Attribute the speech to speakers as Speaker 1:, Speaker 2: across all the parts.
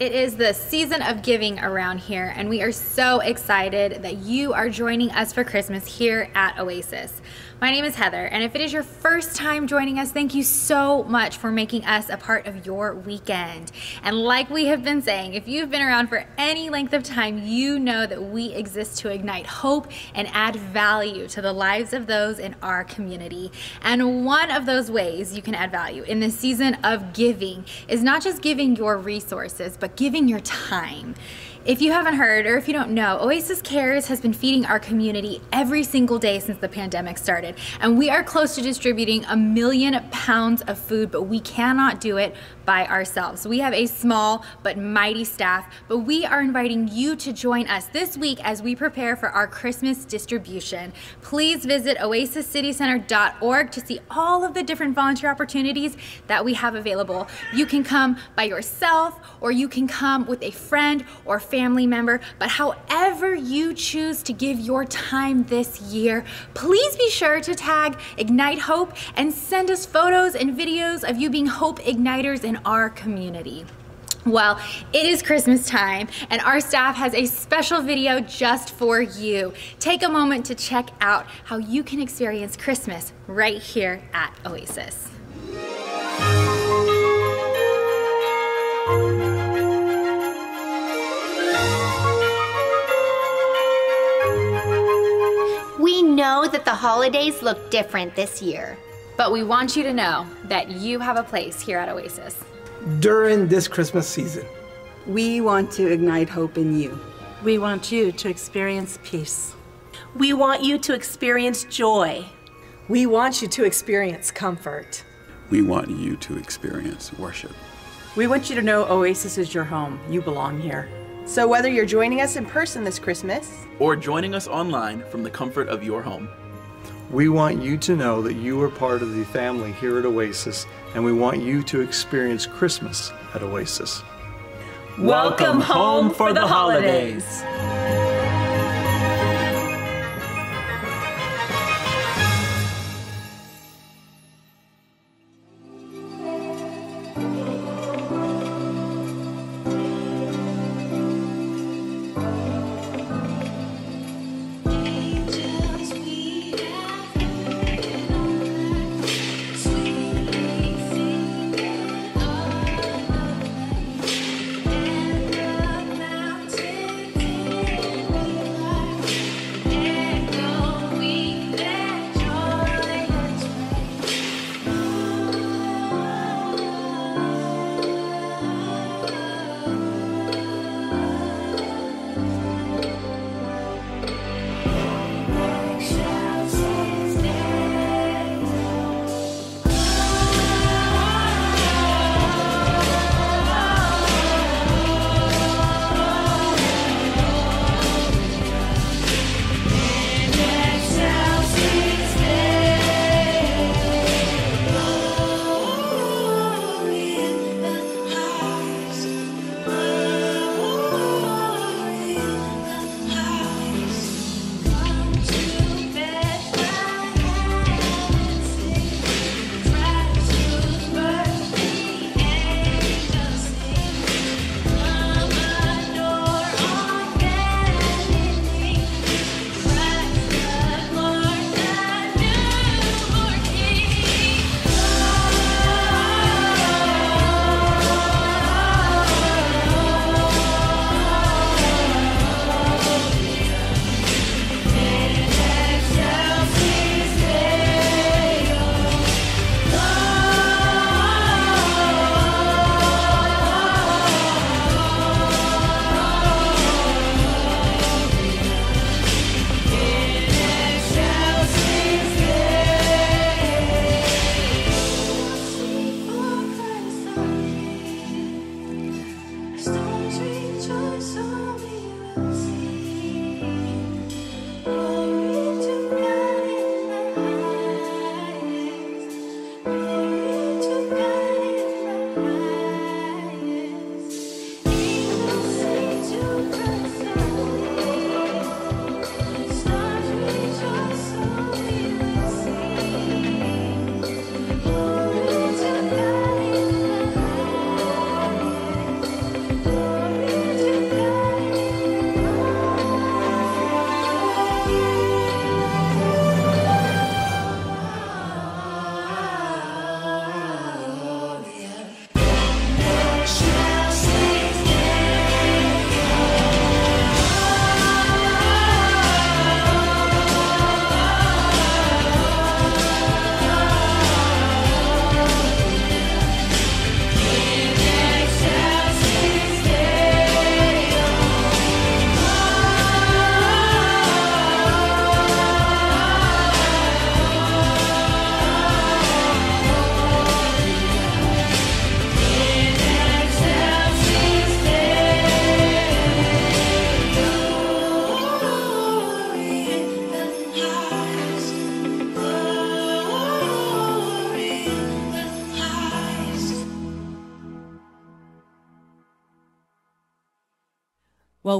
Speaker 1: It is the season of giving around here, and we are so excited that you are joining us for Christmas here at Oasis. My name is Heather, and if it is your first time joining us, thank you so much for making us a part of your weekend. And like we have been saying, if you've been around for any length of time, you know that we exist to ignite hope and add value to the lives of those in our community. And one of those ways you can add value in this season of giving is not just giving your resources, but giving your time. If you haven't heard or if you don't know, Oasis Cares has been feeding our community every single day since the pandemic started. And we are close to distributing a million pounds of food, but we cannot do it by ourselves. We have a small but mighty staff, but we are inviting you to join us this week as we prepare for our Christmas distribution. Please visit oasiscitycenter.org to see all of the different volunteer opportunities that we have available. You can come by yourself or you can come with a friend or family member, but however you choose to give your time this year, please be sure to tag Ignite Hope and send us photos and videos of you being hope igniters in our community. Well, it is Christmas time, and our staff has a special video just for you. Take a moment to check out how you can experience Christmas right here at Oasis.
Speaker 2: Know that the holidays look different this year.
Speaker 1: But we want you to know that you have a place here at Oasis.
Speaker 3: During this Christmas season,
Speaker 4: we want to ignite hope in you.
Speaker 5: We want you to experience peace. We want you to experience joy.
Speaker 6: We want you to experience comfort.
Speaker 7: We want you to experience worship.
Speaker 8: We want you to know Oasis is your home. You belong here.
Speaker 9: So whether you're joining us in person this Christmas
Speaker 10: or joining us online from the comfort of your home,
Speaker 11: we want you to know that you are part of the family here at Oasis, and we want you to experience Christmas at Oasis.
Speaker 6: Welcome home for the holidays.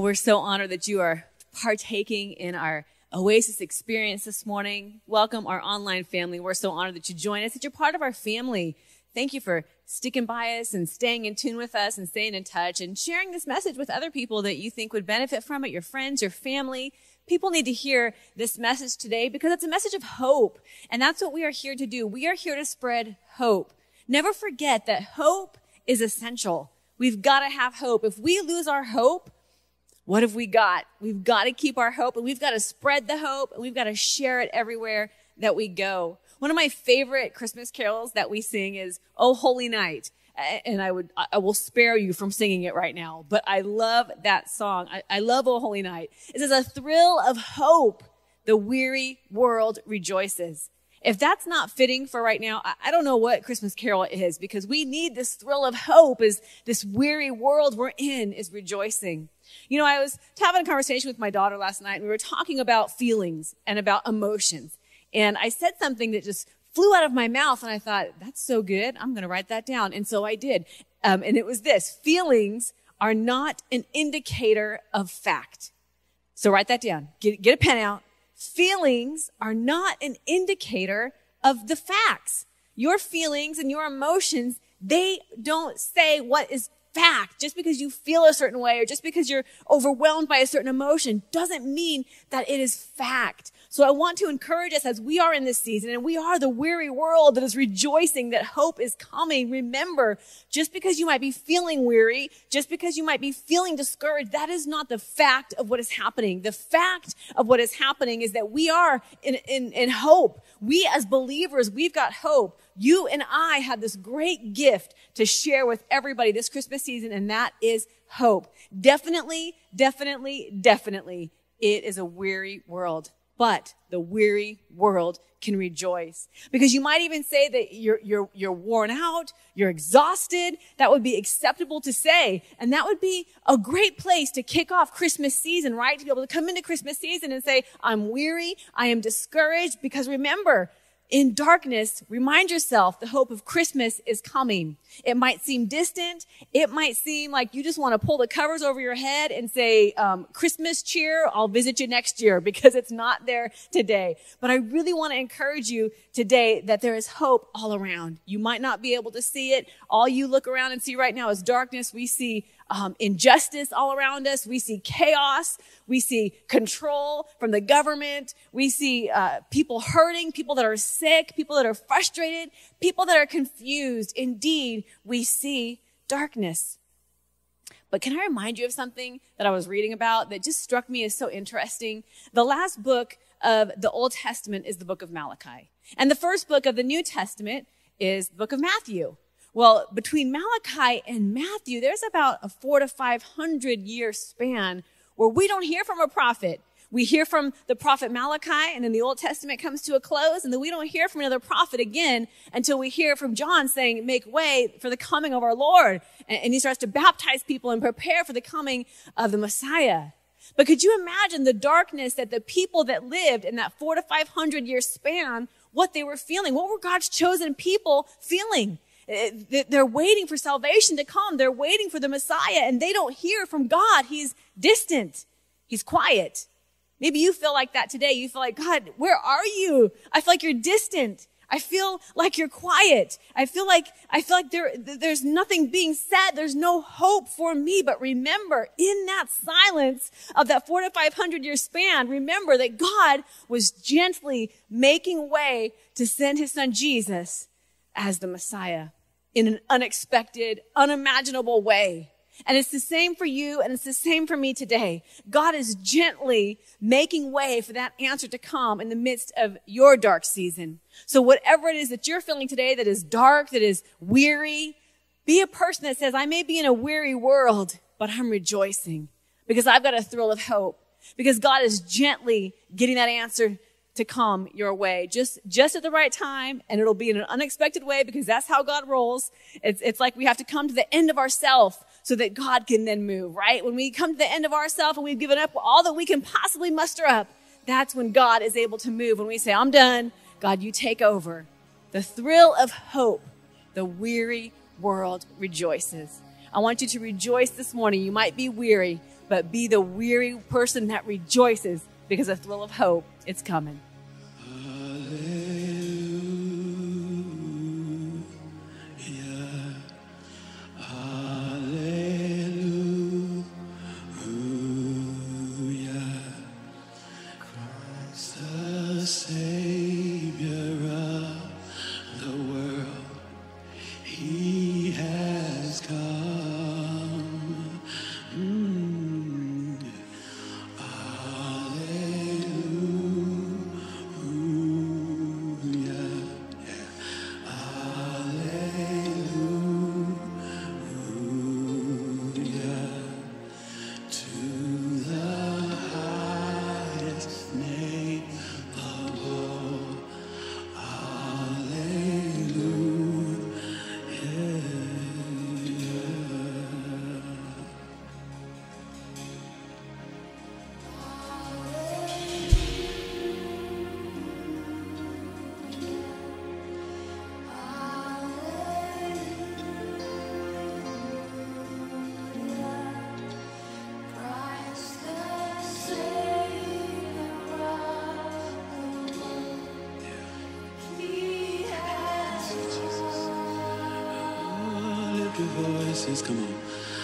Speaker 12: We're so honored that you are partaking in our Oasis experience this morning. Welcome our online family. We're so honored that you join us, that you're part of our family. Thank you for sticking by us and staying in tune with us and staying in touch and sharing this message with other people that you think would benefit from it, your friends, your family. People need to hear this message today because it's a message of hope. And that's what we are here to do. We are here to spread hope. Never forget that hope is essential. We've got to have hope. If we lose our hope, what have we got? We've got to keep our hope and we've got to spread the hope and we've got to share it everywhere that we go. One of my favorite Christmas carols that we sing is Oh Holy Night. And I would, I will spare you from singing it right now, but I love that song. I, I love Oh Holy Night. It says, a thrill of hope. The weary world rejoices. If that's not fitting for right now, I don't know what Christmas Carol is because we need this thrill of hope as this weary world we're in is rejoicing. You know, I was having a conversation with my daughter last night and we were talking about feelings and about emotions. And I said something that just flew out of my mouth and I thought, that's so good. I'm going to write that down. And so I did. Um, and it was this feelings are not an indicator of fact. So write that down. Get, get a pen out feelings are not an indicator of the facts. Your feelings and your emotions, they don't say what is fact. Just because you feel a certain way or just because you're overwhelmed by a certain emotion doesn't mean that it is fact. So I want to encourage us as we are in this season and we are the weary world that is rejoicing that hope is coming. Remember, just because you might be feeling weary, just because you might be feeling discouraged, that is not the fact of what is happening. The fact of what is happening is that we are in, in, in hope. We as believers, we've got hope. You and I have this great gift to share with everybody this Christmas season, and that is hope. Definitely, definitely, definitely, it is a weary world but the weary world can rejoice. Because you might even say that you're, you're, you're worn out, you're exhausted. That would be acceptable to say. And that would be a great place to kick off Christmas season, right? To be able to come into Christmas season and say, I'm weary, I am discouraged. Because remember, in darkness, remind yourself the hope of Christmas is coming. It might seem distant. It might seem like you just want to pull the covers over your head and say, um, Christmas cheer, I'll visit you next year because it's not there today. But I really want to encourage you today that there is hope all around. You might not be able to see it. All you look around and see right now is darkness. We see um, injustice all around us. We see chaos. We see control from the government. We see uh, people hurting, people that are sick, people that are frustrated, people that are confused. Indeed, we see darkness. But can I remind you of something that I was reading about that just struck me as so interesting? The last book of the Old Testament is the book of Malachi. And the first book of the New Testament is the book of Matthew. Well, between Malachi and Matthew, there's about a four to 500 year span where we don't hear from a prophet. We hear from the prophet Malachi and then the Old Testament comes to a close and then we don't hear from another prophet again until we hear from John saying, make way for the coming of our Lord. And, he starts to baptize people and prepare for the coming of the Messiah. But could you imagine the darkness that the people that lived in that four to 500 year span, what they were feeling? What were God's chosen people feeling? Eh, they're waiting for salvation to come. They're waiting for the Messiah and they don't hear from God. He's distant. He's quiet. Maybe you feel like that today. You feel like, God, where are you? I feel like you're distant. I feel like you're quiet. I feel like, I feel like there, there's nothing being said. There's no hope for me. But remember, in that silence of that four to 500 year span, remember that God was gently making way to send his son Jesus as the Messiah in an unexpected, unimaginable way. And it's the same for you and it's the same for me today. God is gently making way for that answer to come in the midst of your dark season. So whatever it is that you're feeling today that is dark, that is weary, be a person that says, I may be in a weary world, but I'm rejoicing because I've got a thrill of hope because God is gently getting that answer to come your way just just at the right time and it'll be in an unexpected way because that's how God rolls it's it's like we have to come to the end of ourself so that God can then move right? When we come to the end of ourself and we've given up all that we can possibly muster up that's when God is able to move. When we say I'm done God you take over. The thrill of hope the weary world rejoices. I want you to rejoice this morning. You might be weary but be the weary person that rejoices because the thrill of hope, it's coming.
Speaker 13: Voices, come on.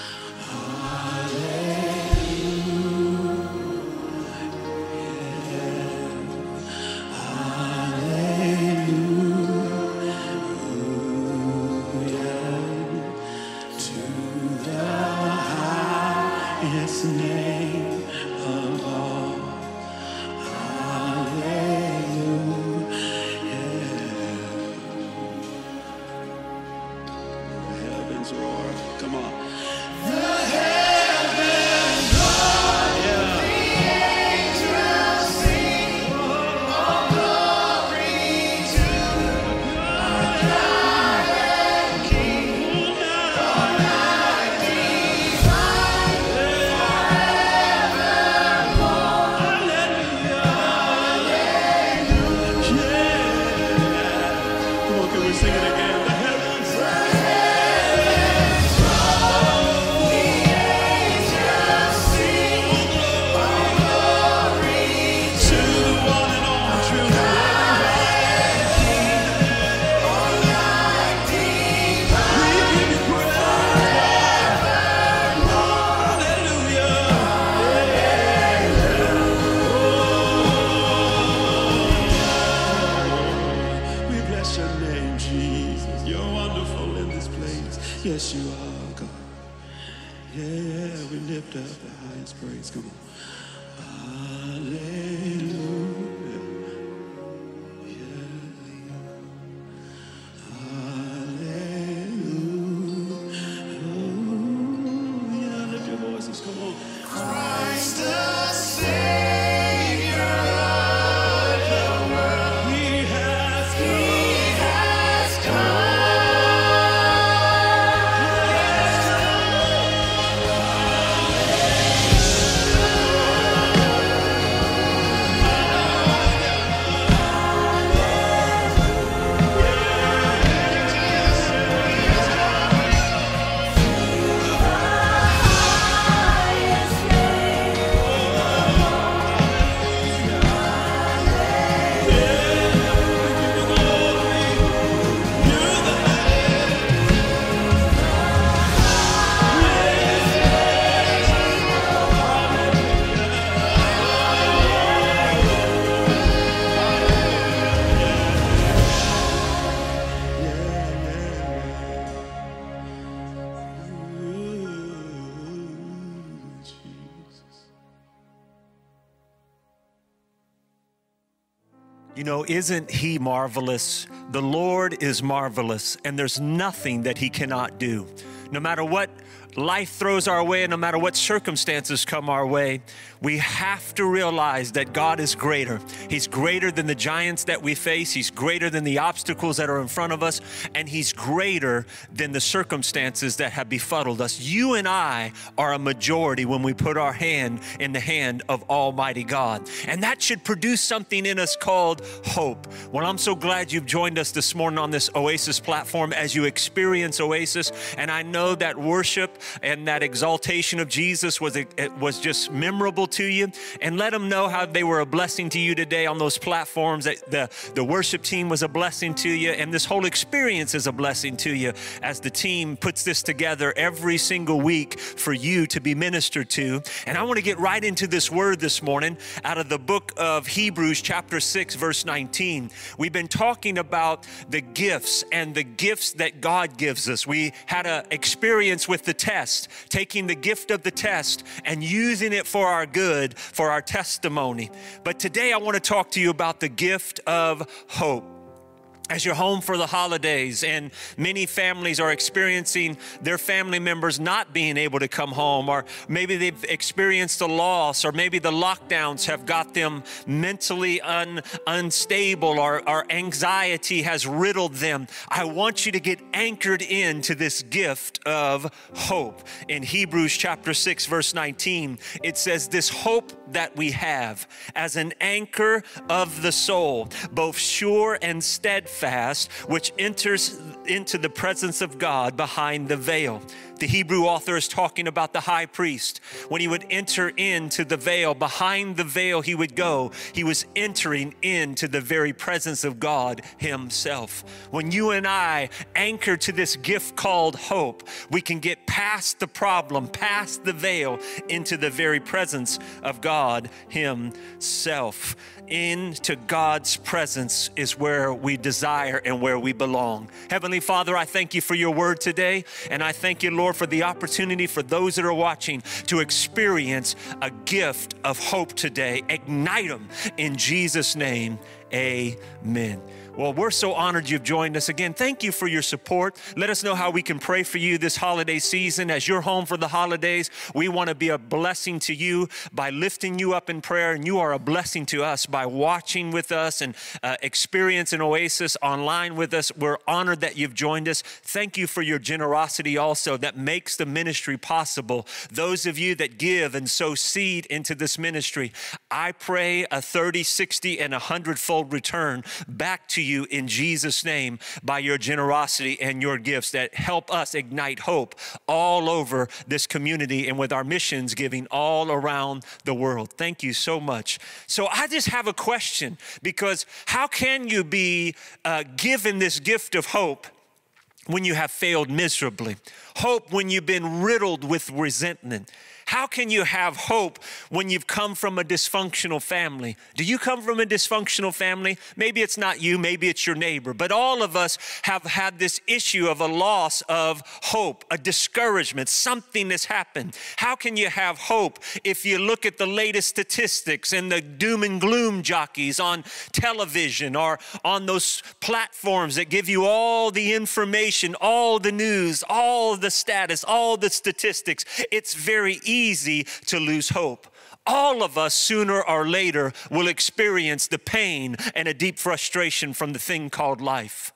Speaker 14: Know, isn't he marvelous? The Lord is marvelous, and there's nothing that he cannot do. No matter what life throws our way, and no matter what circumstances come our way, we have to realize that God is greater. He's greater than the giants that we face, He's greater than the obstacles that are in front of us, and He's greater than the circumstances that have befuddled us. You and I are a majority when we put our hand in the hand of Almighty God. And that should produce something in us called hope. Well, I'm so glad you've joined us this morning on this Oasis platform as you experience Oasis. And I know that worship and that exaltation of Jesus was, it was just memorable to you. And let them know how they were a blessing to you today on those platforms, that the, the worship team was a blessing to you, and this whole experience is a blessing to you as the team puts this together every single week for you to be ministered to. And I want to get right into this word this morning out of the book of Hebrews, chapter 6, verse 19. We've been talking about the gifts and the gifts that God gives us. We had an experience with the test, taking the gift of the test and using it for our good, for our testimony. But today I want to talk to you about the gift of hope as you're home for the holidays. And many families are experiencing their family members not being able to come home or maybe they've experienced a loss or maybe the lockdowns have got them mentally un, unstable or, or anxiety has riddled them. I want you to get anchored into this gift of hope. In hebrews chapter 6 verse 19 it says this hope that we have as an anchor of the soul both sure and steadfast fast, which enters into the presence of God behind the veil. The Hebrew author is talking about the high priest. When he would enter into the veil, behind the veil he would go, he was entering into the very presence of God himself. When you and I anchor to this gift called hope, we can get past the problem, past the veil, into the very presence of God himself into God's presence is where we desire and where we belong. Heavenly Father, I thank you for your word today, and I thank you, Lord, for the opportunity for those that are watching to experience a gift of hope today. Ignite them in Jesus' name. Amen. Well, we're so honored you've joined us again. Thank you for your support. Let us know how we can pray for you this holiday season. As you're home for the holidays, we want to be a blessing to you by lifting you up in prayer, and you are a blessing to us by watching with us and uh, experience an oasis online with us. We're honored that you've joined us. Thank you for your generosity also that makes the ministry possible. Those of you that give and sow seed into this ministry, I pray a 30, 60, and 100 return back to you in Jesus' name by your generosity and your gifts that help us ignite hope all over this community and with our missions giving all around the world. Thank you so much. So I just have a question because how can you be uh, given this gift of hope when you have failed miserably? Hope when you've been riddled with resentment how can you have hope when you've come from a dysfunctional family? Do you come from a dysfunctional family? Maybe it's not you, maybe it's your neighbor, but all of us have had this issue of a loss of hope, a discouragement, something has happened. How can you have hope if you look at the latest statistics and the doom and gloom jockeys on television or on those platforms that give you all the information, all the news, all the status, all the statistics? It's very easy easy to lose hope. All of us, sooner or later, will experience the pain and a deep frustration from the thing called life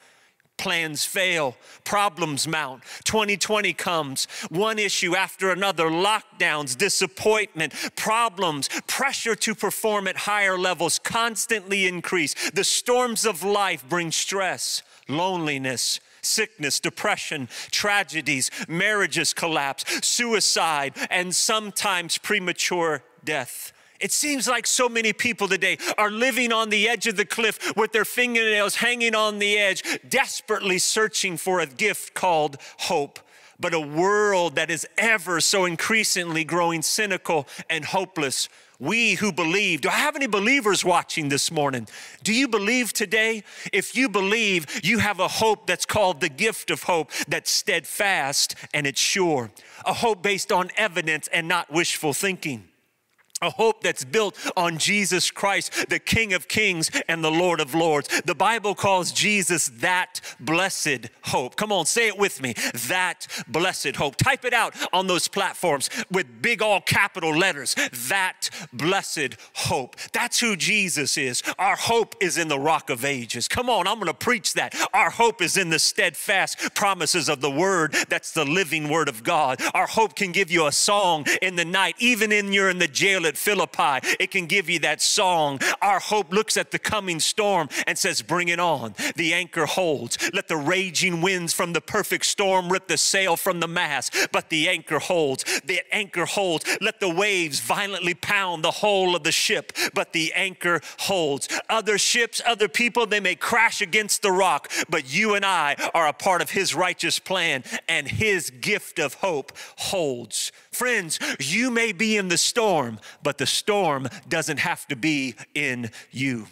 Speaker 14: plans fail, problems mount. 2020 comes, one issue after another, lockdowns, disappointment, problems, pressure to perform at higher levels constantly increase. The storms of life bring stress, loneliness, sickness, depression, tragedies, marriages collapse, suicide, and sometimes premature death. It seems like so many people today are living on the edge of the cliff with their fingernails hanging on the edge, desperately searching for a gift called hope. But a world that is ever so increasingly growing cynical and hopeless we who believe, do I have any believers watching this morning? Do you believe today? If you believe, you have a hope that's called the gift of hope that's steadfast and it's sure, a hope based on evidence and not wishful thinking a hope that's built on Jesus Christ, the King of Kings and the Lord of Lords. The Bible calls Jesus that blessed hope. Come on, say it with me. That blessed hope. Type it out on those platforms with big all capital letters. That blessed hope. That's who Jesus is. Our hope is in the rock of ages. Come on, I'm going to preach that. Our hope is in the steadfast promises of the word. That's the living word of God. Our hope can give you a song in the night, even in you're in the jail at Philippi. It can give you that song. Our hope looks at the coming storm and says, Bring it on. The anchor holds. Let the raging winds from the perfect storm rip the sail from the mast, but the anchor holds. The anchor holds. Let the waves violently pound the hull of the ship, but the anchor holds. Other ships, other people, they may crash against the rock, but you and I are a part of His righteous plan, and His gift of hope holds. Friends, you may be in the storm, but the storm doesn't have to be in you.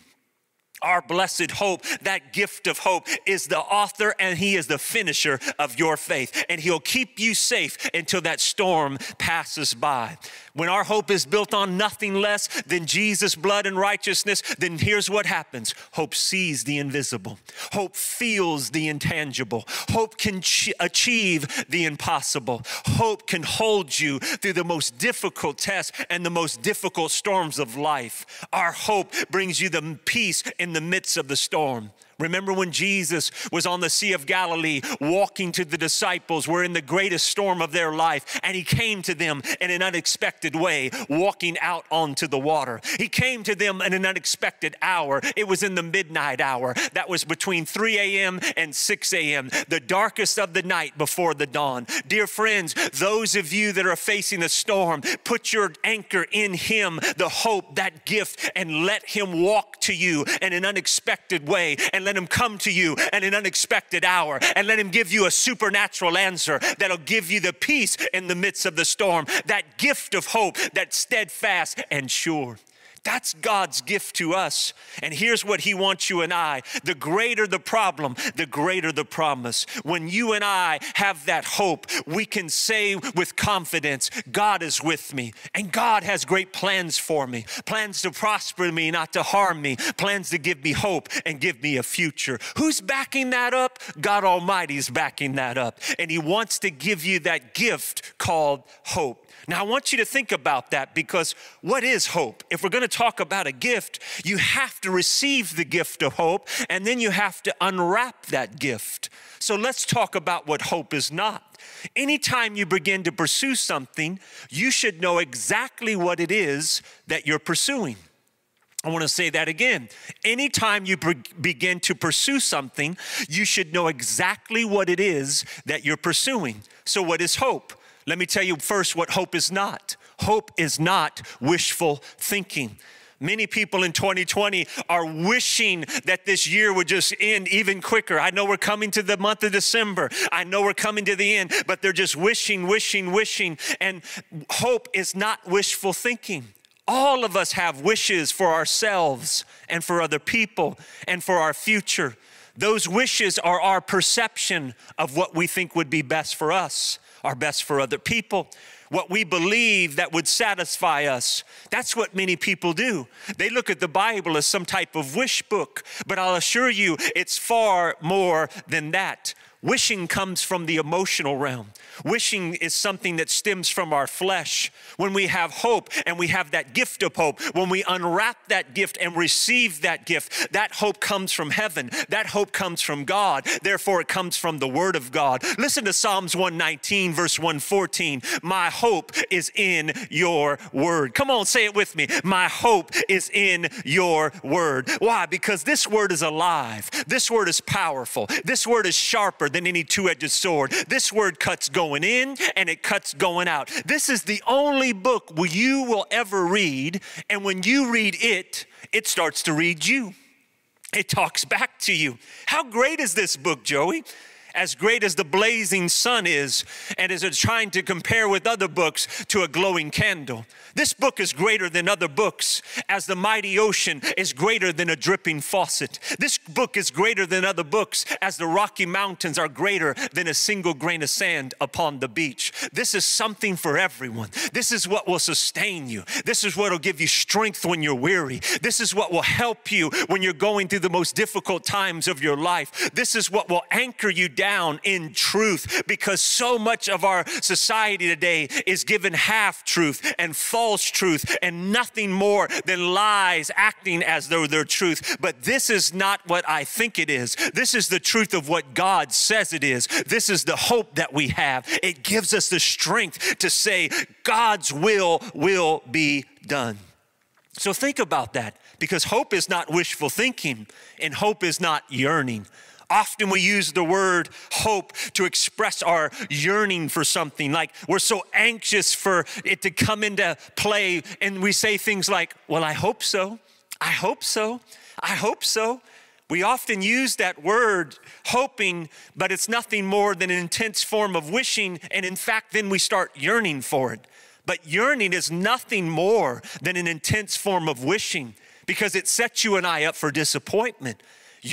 Speaker 14: Our blessed hope, that gift of hope, is the author and he is the finisher of your faith. And he'll keep you safe until that storm passes by. When our hope is built on nothing less than Jesus' blood and righteousness, then here's what happens hope sees the invisible, hope feels the intangible, hope can ch- achieve the impossible, hope can hold you through the most difficult tests and the most difficult storms of life. Our hope brings you the peace in the midst of the storm. Remember when Jesus was on the Sea of Galilee walking to the disciples, were in the greatest storm of their life, and he came to them in an unexpected way, walking out onto the water. He came to them in an unexpected hour. It was in the midnight hour. That was between 3 a.m. and 6 a.m., the darkest of the night before the dawn. Dear friends, those of you that are facing a storm, put your anchor in him, the hope, that gift, and let him walk to you in an unexpected way. And let Him come to you at an unexpected hour and let Him give you a supernatural answer that'll give you the peace in the midst of the storm, that gift of hope that's steadfast and sure. That's God's gift to us. And here's what He wants you and I the greater the problem, the greater the promise. When you and I have that hope, we can say with confidence, God is with me, and God has great plans for me plans to prosper me, not to harm me, plans to give me hope and give me a future. Who's backing that up? God Almighty is backing that up. And He wants to give you that gift called hope. Now, I want you to think about that because what is hope? If we're going to talk about a gift, you have to receive the gift of hope and then you have to unwrap that gift. So let's talk about what hope is not. Anytime you begin to pursue something, you should know exactly what it is that you're pursuing. I want to say that again. Anytime you be- begin to pursue something, you should know exactly what it is that you're pursuing. So, what is hope? Let me tell you first what hope is not. Hope is not wishful thinking. Many people in 2020 are wishing that this year would just end even quicker. I know we're coming to the month of December. I know we're coming to the end, but they're just wishing, wishing, wishing. And hope is not wishful thinking. All of us have wishes for ourselves and for other people and for our future. Those wishes are our perception of what we think would be best for us are best for other people, what we believe that would satisfy us. That's what many people do. They look at the Bible as some type of wish book, but I'll assure you it's far more than that. Wishing comes from the emotional realm. Wishing is something that stems from our flesh. When we have hope and we have that gift of hope, when we unwrap that gift and receive that gift, that hope comes from heaven. That hope comes from God. Therefore, it comes from the Word of God. Listen to Psalms 119, verse 114. My hope is in your Word. Come on, say it with me. My hope is in your Word. Why? Because this Word is alive. This Word is powerful. This Word is sharper than any two edged sword. This Word cuts going going in and it cuts going out. This is the only book you will ever read, and when you read it, it starts to read you. It talks back to you. How great is this book, Joey? As great as the blazing sun is, and is trying to compare with other books to a glowing candle. This book is greater than other books, as the mighty ocean is greater than a dripping faucet. This book is greater than other books, as the Rocky Mountains are greater than a single grain of sand upon the beach. This is something for everyone. This is what will sustain you. This is what will give you strength when you're weary. This is what will help you when you're going through the most difficult times of your life. This is what will anchor you down down in truth because so much of our society today is given half truth and false truth and nothing more than lies acting as though they're truth. But this is not what I think it is. This is the truth of what God says it is. This is the hope that we have. It gives us the strength to say, God's will will be done. So think about that because hope is not wishful thinking and hope is not yearning. Often we use the word hope to express our yearning for something, like we're so anxious for it to come into play, and we say things like, Well, I hope so. I hope so. I hope so. We often use that word hoping, but it's nothing more than an intense form of wishing, and in fact, then we start yearning for it. But yearning is nothing more than an intense form of wishing because it sets you and I up for disappointment.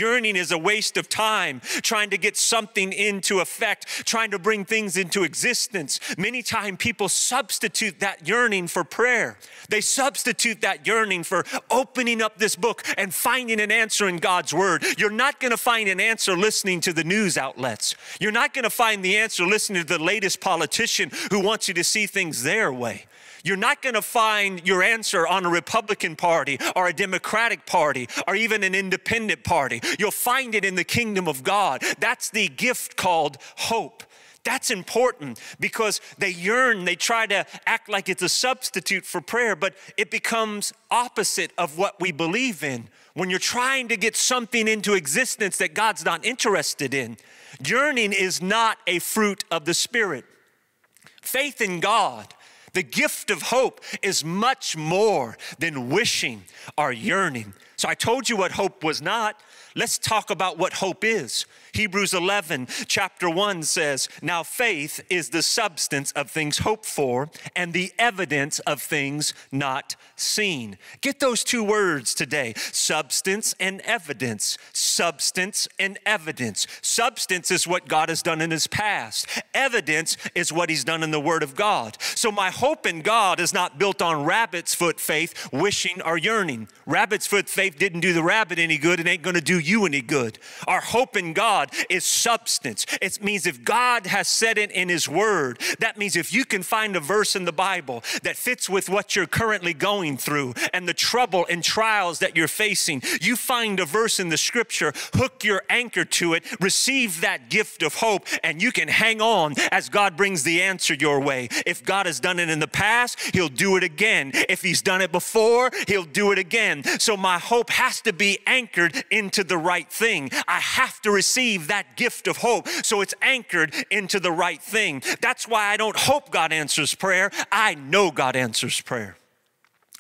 Speaker 14: Yearning is a waste of time trying to get something into effect, trying to bring things into existence. Many times people substitute that yearning for prayer. They substitute that yearning for opening up this book and finding an answer in God's word. You're not going to find an answer listening to the news outlets. You're not going to find the answer listening to the latest politician who wants you to see things their way. You're not going to find your answer on a Republican Party or a Democratic Party or even an independent party. You'll find it in the kingdom of God. That's the gift called hope. That's important because they yearn, they try to act like it's a substitute for prayer, but it becomes opposite of what we believe in. When you're trying to get something into existence that God's not interested in, yearning is not a fruit of the Spirit. Faith in God the gift of hope is much more than wishing or yearning. So I told you what hope was not. Let's talk about what hope is. Hebrews 11, chapter 1 says, Now faith is the substance of things hoped for and the evidence of things not seen. Get those two words today substance and evidence. Substance and evidence. Substance is what God has done in His past, evidence is what He's done in the Word of God. So my hope in God is not built on rabbit's foot faith, wishing or yearning. Rabbit's foot faith didn't do the rabbit any good, it ain't gonna do you any good. Our hope in God is substance. It means if God has said it in His Word, that means if you can find a verse in the Bible that fits with what you're currently going through and the trouble and trials that you're facing, you find a verse in the Scripture, hook your anchor to it, receive that gift of hope, and you can hang on as God brings the answer your way. If God has done it in the past, He'll do it again. If He's done it before, He'll do it again. So my hope has to be anchored into the right thing. I have to receive that gift of hope so it's anchored into the right thing. That's why I don't hope God answers prayer. I know God answers prayer.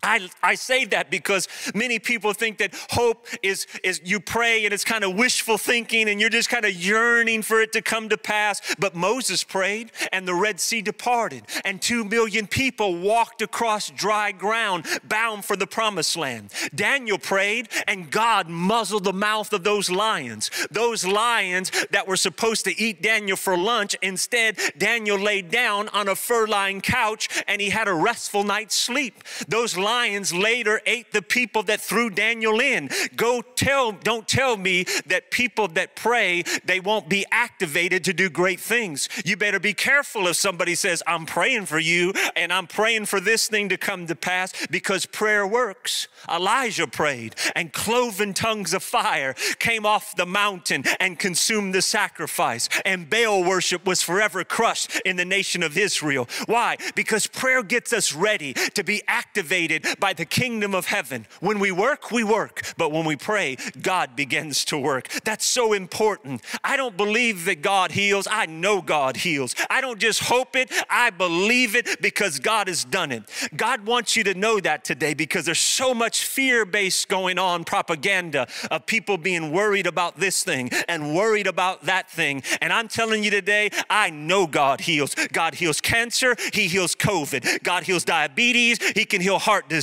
Speaker 14: I, I say that because many people think that hope is, is you pray and it's kind of wishful thinking and you're just kind of yearning for it to come to pass. But Moses prayed and the Red Sea departed, and two million people walked across dry ground bound for the promised land. Daniel prayed and God muzzled the mouth of those lions. Those lions that were supposed to eat Daniel for lunch, instead, Daniel laid down on a fur lined couch and he had a restful night's sleep. Those lions lions later ate the people that threw Daniel in. Go tell, don't tell me that people that pray, they won't be activated to do great things. You better be careful if somebody says, I'm praying for you and I'm praying for this thing to come to pass because prayer works. Elijah prayed and cloven tongues of fire came off the mountain and consumed the sacrifice. And Baal worship was forever crushed in the nation of Israel. Why? Because prayer gets us ready to be activated by the kingdom of heaven. When we work, we work, but when we pray, God begins to work. That's so important. I don't believe that God heals, I know God heals. I don't just hope it, I believe it because God has done it. God wants you to know that today because there's so much fear based going on, propaganda of people being worried about this thing and worried about that thing. And I'm telling you today, I know God heals. God heals cancer, He heals COVID, God heals diabetes, He can heal heart disease.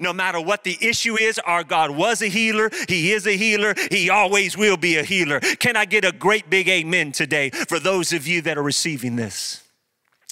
Speaker 14: No matter what the issue is, our God was a healer. He is a healer. He always will be a healer. Can I get a great big amen today for those of you that are receiving this?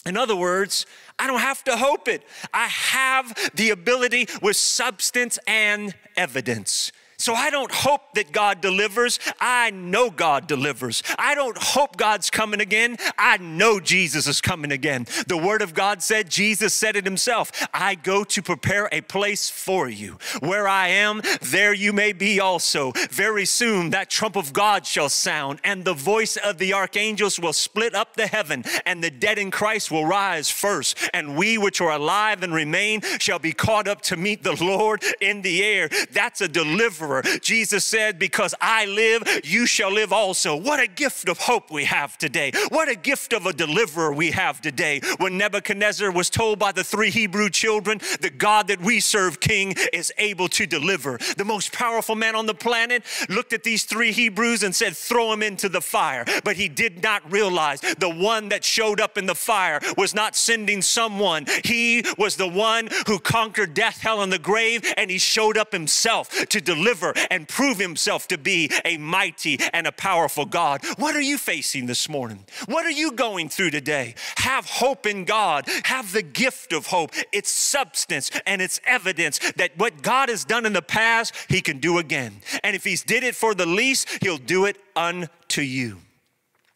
Speaker 14: In other words, I don't have to hope it. I have the ability with substance and evidence. So I don't hope that God delivers. I know God delivers. I don't hope God's coming again. I know Jesus is coming again. The Word of God said, Jesus said it himself I go to prepare a place for you. Where I am, there you may be also. Very soon that trump of God shall sound, and the voice of the archangels will split up the heaven, and the dead in Christ will rise first, and we which are alive and remain shall be caught up to meet the Lord in the air. That's a deliverer Jesus said, Because I live, you shall live also. What a gift of hope we have today. What a gift of a deliverer we have today. When Nebuchadnezzar was told by the three Hebrew children, the God that we serve, King, is able to deliver. The most powerful man on the planet looked at these three Hebrews and said, Throw them into the fire. But he did not realize the one that showed up in the fire was not sending someone. He was the one who conquered death, hell, and the grave, and he showed up himself to deliver and prove himself to be a mighty and a powerful God. What are you facing this morning? What are you going through today? Have hope in God. Have the gift of hope. It's substance and it's evidence that what God has done in the past, he can do again. And if he's did it for the least, he'll do it unto you.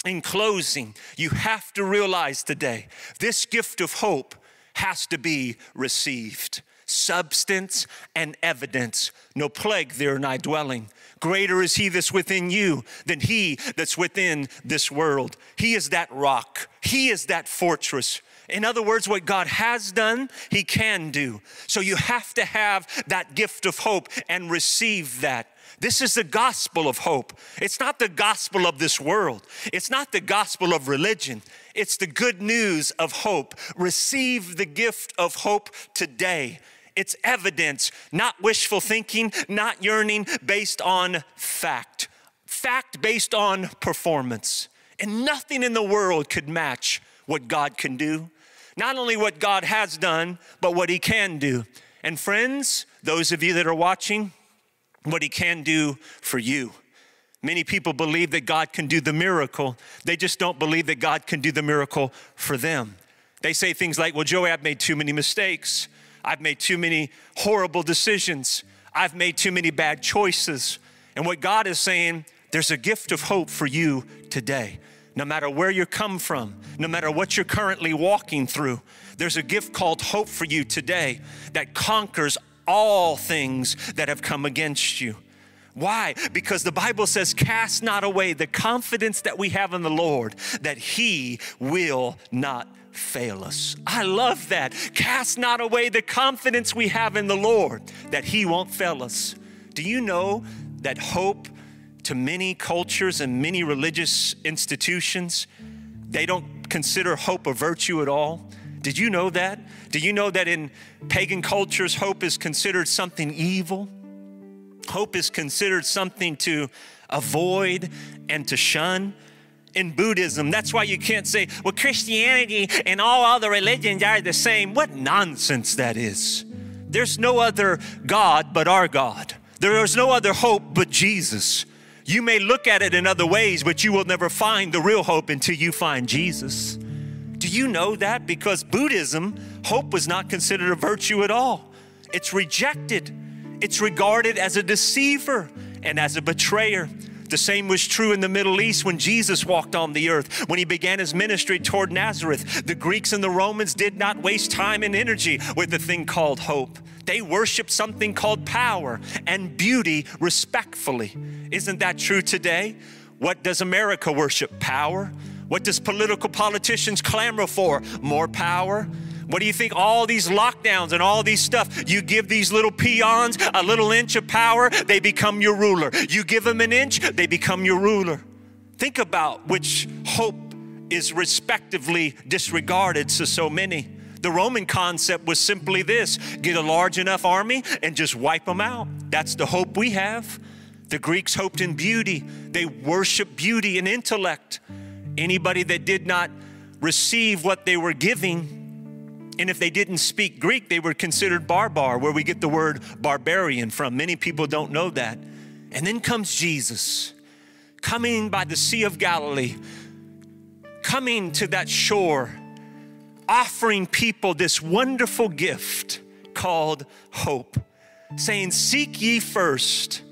Speaker 14: In closing, you have to realize today this gift of hope has to be received substance and evidence. No plague there in thy dwelling. Greater is he that's within you than he that's within this world. He is that rock, he is that fortress. In other words, what God has done, He can do. So you have to have that gift of hope and receive that. This is the gospel of hope. It's not the gospel of this world. It's not the gospel of religion. It's the good news of hope. Receive the gift of hope today. It's evidence, not wishful thinking, not yearning based on fact. Fact based on performance. And nothing in the world could match what God can do. Not only what God has done, but what He can do. And friends, those of you that are watching, what He can do for you. Many people believe that God can do the miracle, they just don't believe that God can do the miracle for them. They say things like, Well, Joab made too many mistakes. I've made too many horrible decisions. I've made too many bad choices. And what God is saying, there's a gift of hope for you today. No matter where you come from, no matter what you're currently walking through, there's a gift called hope for you today that conquers all things that have come against you. Why? Because the Bible says, Cast not away the confidence that we have in the Lord, that He will not fail us. I love that. Cast not away the confidence we have in the Lord that He won't fail us. Do you know that hope to many cultures and many religious institutions, they don't consider hope a virtue at all? Did you know that? Do you know that in pagan cultures, hope is considered something evil? Hope is considered something to avoid and to shun in Buddhism. That's why you can't say, well, Christianity and all other religions are the same. What nonsense that is. There's no other God but our God. There is no other hope but Jesus. You may look at it in other ways, but you will never find the real hope until you find Jesus. Do you know that? Because Buddhism, hope was not considered a virtue at all. It's rejected, it's regarded as a deceiver and as a betrayer. The same was true in the Middle East when Jesus walked on the earth. When he began his ministry toward Nazareth, the Greeks and the Romans did not waste time and energy with the thing called hope. They worshiped something called power and beauty respectfully. Isn't that true today? What does America worship? Power. What does political politicians clamor for? More power. What do you think? All these lockdowns and all these stuff, you give these little peons a little inch of power, they become your ruler. You give them an inch, they become your ruler. Think about which hope is respectively disregarded to so many. The Roman concept was simply this get a large enough army and just wipe them out. That's the hope we have. The Greeks hoped in beauty, they worshiped beauty and intellect. Anybody that did not receive what they were giving and if they didn't speak Greek, they were considered barbar, where we get the word barbarian from. Many people don't know that. And then comes Jesus, coming by the Sea of Galilee, coming to that shore, offering people this wonderful gift called hope, saying, Seek ye first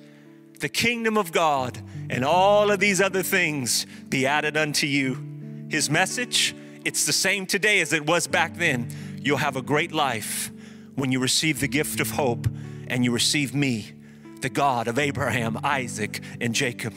Speaker 14: the kingdom of God, and all of these other things be added unto you. His message, it's the same today as it was back then. You'll have a great life when you receive the gift of hope and you receive me, the God of Abraham, Isaac, and Jacob.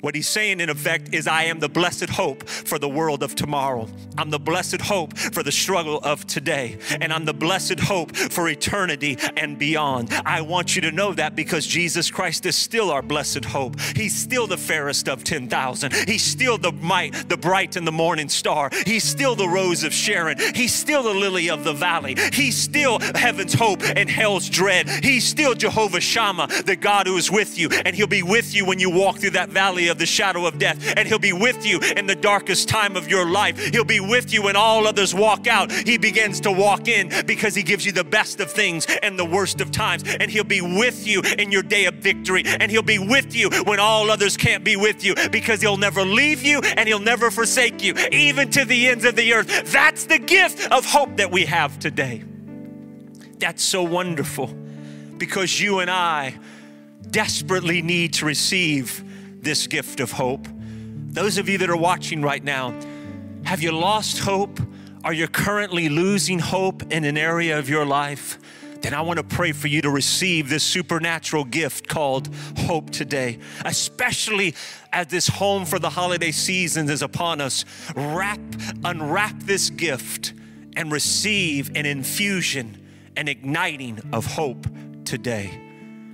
Speaker 14: What he's saying, in effect, is I am the blessed hope for the world of tomorrow. I'm the blessed hope for the struggle of today. And I'm the blessed hope for eternity and beyond. I want you to know that because Jesus Christ is still our blessed hope. He's still the fairest of 10,000. He's still the might, the bright and the morning star. He's still the rose of Sharon. He's still the lily of the valley. He's still heaven's hope and hell's dread. He's still Jehovah Shammah, the God who is with you. And he'll be with you when you walk through that valley of the shadow of death. And He'll be with you in the darkest time of your life. He'll be with you when all others walk out. He begins to walk in because He gives you the best of things and the worst of times. And He'll be with you in your day of victory. And He'll be with you when all others can't be with you because He'll never leave you and He'll never forsake you, even to the ends of the earth. That's the gift of hope that we have today. That's so wonderful because you and I desperately need to receive this gift of hope. Those of you that are watching right now, have you lost hope? Are you currently losing hope in an area of your life? Then I want to pray for you to receive this supernatural gift called hope today, especially as this home for the holiday season is upon us. Wrap, unwrap this gift and receive an infusion, an igniting of hope today.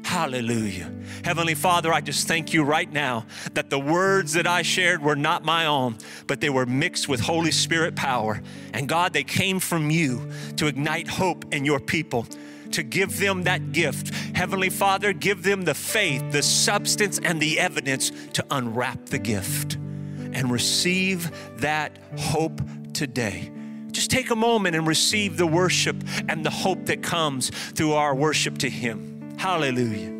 Speaker 14: Hallelujah. Heavenly Father, I just thank you right now that the words that I shared were not my own, but they were mixed with Holy Spirit power. And God, they came from you to ignite hope in your people to give them that gift. Heavenly Father, give them the faith, the substance, and the evidence to unwrap the gift and receive that hope today. Just take a moment and receive the worship and the hope that comes through our worship to Him. Hallelujah.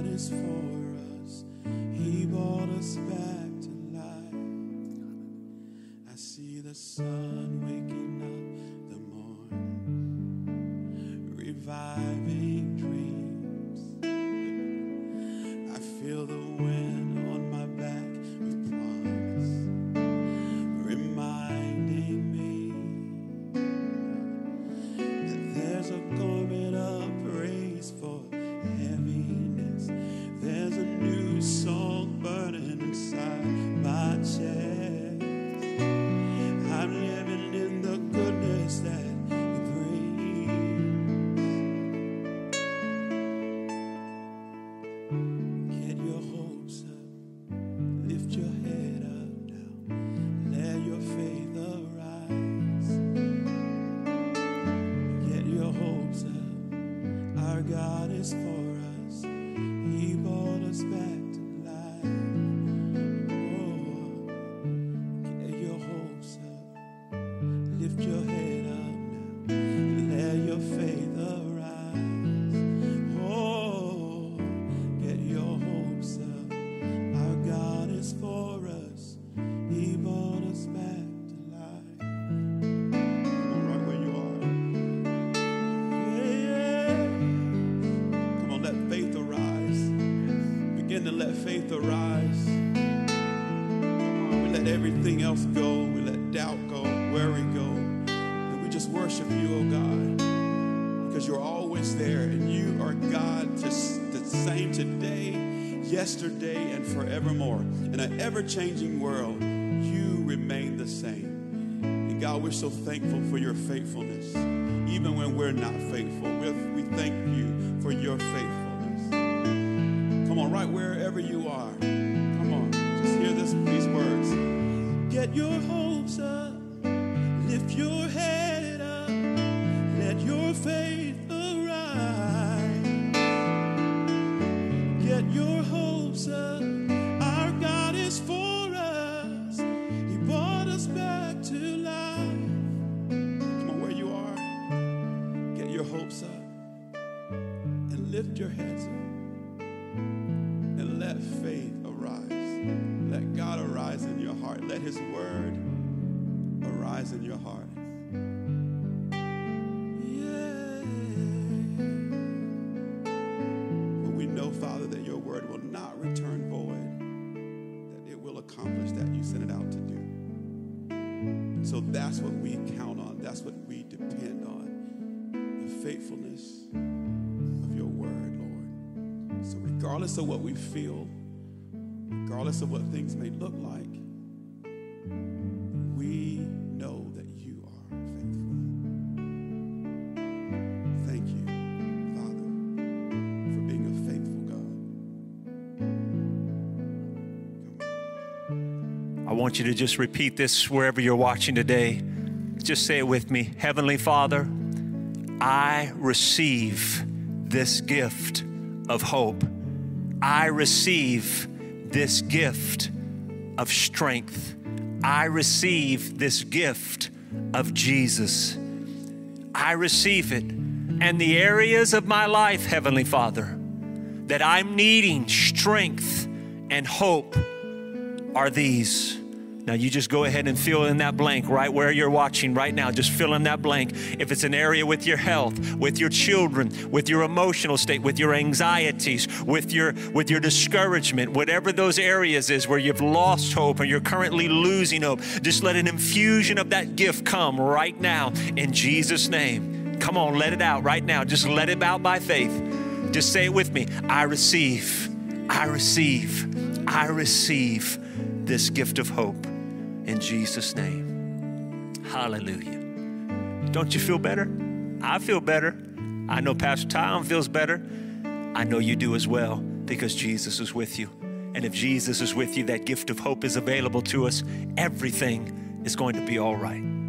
Speaker 13: God is for us. He brought us back to life. I see the sun waking go. We let doubt go, worry go. And we just worship you, oh God, because you're always there and you are God just the same today, yesterday, and forevermore. In an ever changing world, you remain the same. And God, we're so thankful for your faithfulness, even when we're not faithful. We thank you for your faithfulness. Come on, right wherever you are. Your hopes sent it out to do. So that's what we count on. That's what we depend on. The faithfulness of your word, Lord. So regardless of what we feel, regardless of what things may look like,
Speaker 14: you to just repeat this wherever you're watching today. Just say it with me Heavenly Father, I receive this gift of hope. I receive this gift of strength. I receive this gift of Jesus. I receive it. And the areas of my life, Heavenly Father, that I'm needing strength and hope are these. Now, you just go ahead and fill in that blank right where you're watching right now. Just fill in that blank. If it's an area with your health, with your children, with your emotional state, with your anxieties, with your with your discouragement, whatever those areas is where you've lost hope or you're currently losing hope, just let an infusion of that gift come right now in Jesus' name. Come on, let it out right now. Just let it out by faith. Just say it with me. I receive, I receive, I receive this gift of hope in Jesus' name. Hallelujah. Don't you feel better? I feel better. I know Pastor Tom feels better. I know you do as well because Jesus is with you. And if Jesus is with you, that gift of hope is available to us. Everything is going to be all right.